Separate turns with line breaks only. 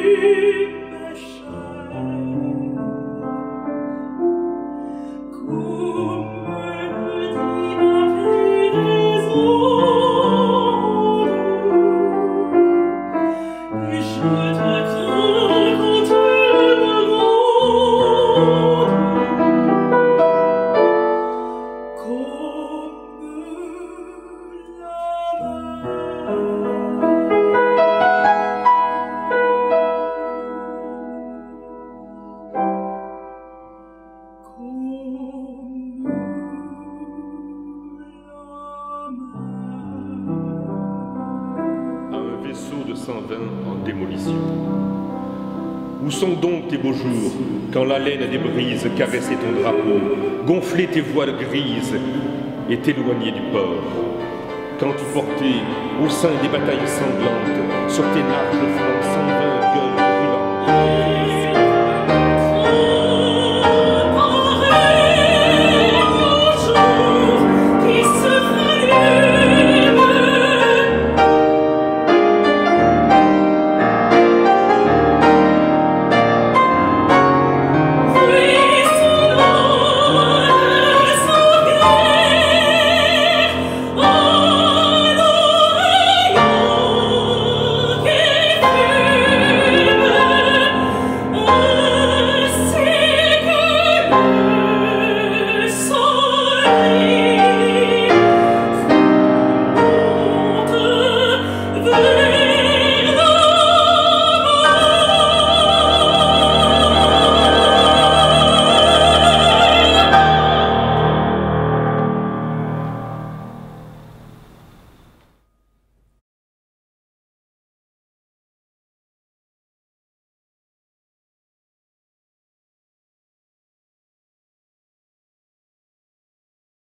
You. 120 en démolition. Où sont donc tes beaux jours quand l'haleine des brises caressait ton drapeau, gonflait tes voiles grises et t'éloignait du port? Quand tu portais au sein des batailles sanglantes sur tes larges fronts sans vainqueur